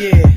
Yeah.